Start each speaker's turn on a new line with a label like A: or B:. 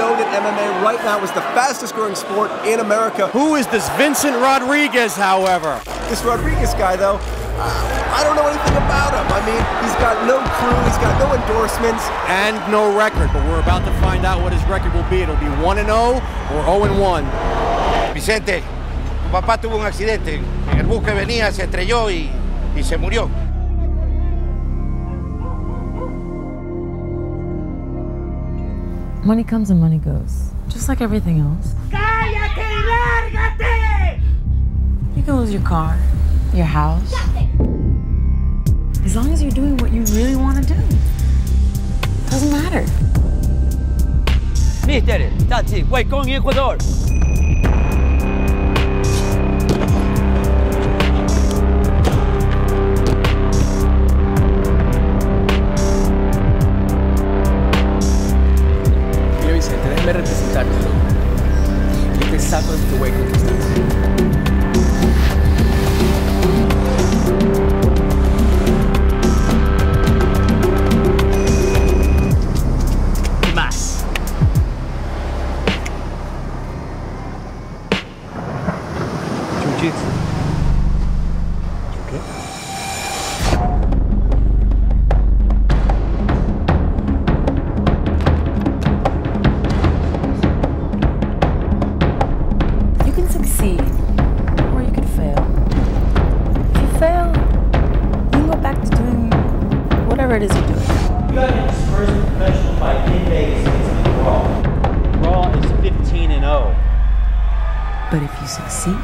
A: know that MMA right now is the fastest growing sport in America.
B: Who is this Vincent Rodriguez, however?
A: This Rodriguez guy, though, uh, I don't know anything about him. I mean, he's got no crew, he's got no endorsements.
B: And no record, but we're about to find out what his record will be. It'll be 1 0 or 0 1.
C: Vicente, tu papá tuvo un accidente. En el bus que venía se estrelló y, y se murió.
D: Money comes and money goes, just like everything else.
E: ¡Cállate lárgate!
D: You can lose your car, your house, as long as you're doing what you really want to do. Doesn't matter.
F: Mister, taxi, wait, going Ecuador.
A: Y te saco de este hueco que
D: whatever it is you're doing.
G: You got his first professional fight in Vegas against Big Raw.
F: Raw is 15 and 0.
D: But if you succeed,